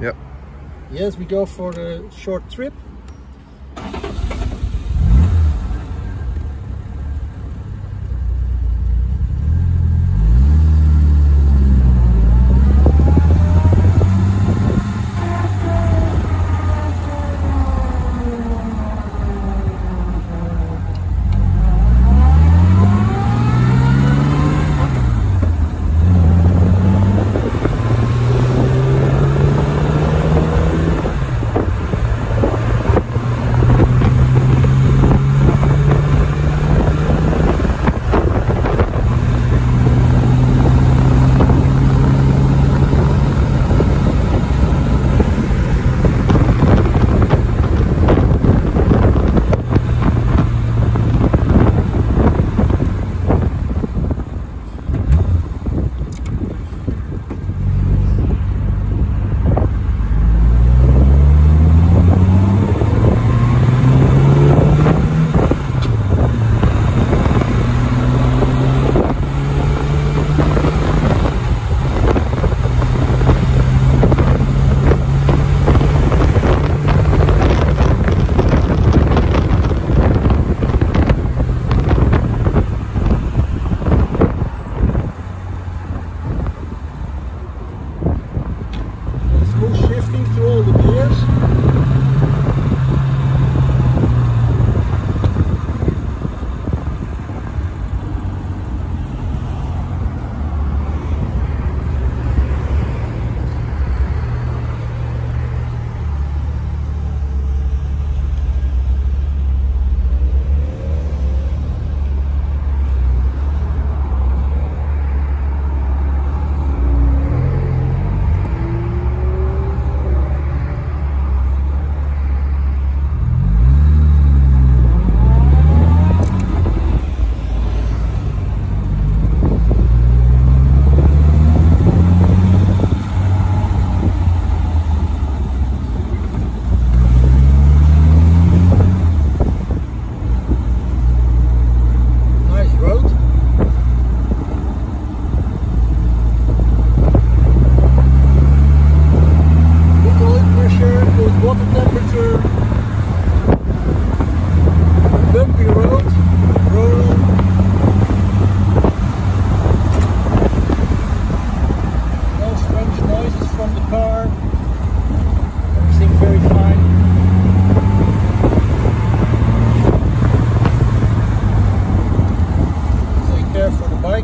Yep. Yes, we go for a short trip.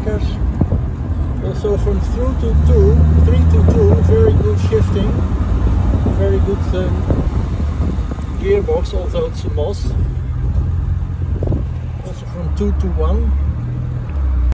For. Also from through to two, three to two, very good shifting, very good um, gearbox, although it's a Moss. Also from two to one,